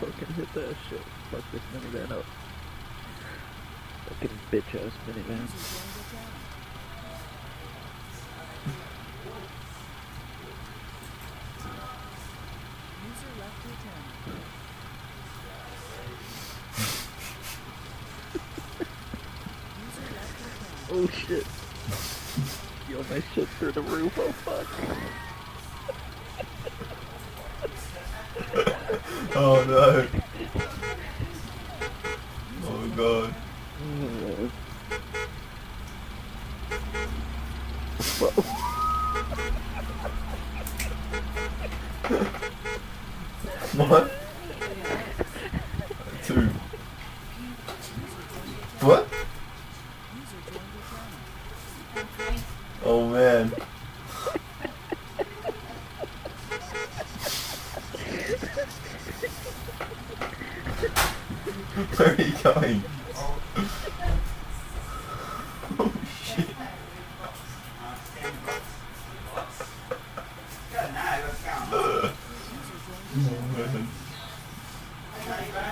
Fucking hit that shit. Fuck this minivan up. Fucking bitch ass minivan. Oh shit. Yo, my shit through the roof. Oh fuck. Oh no. Oh god. What? Two. What? Oh man. Where are you going? oh shit. oh, man.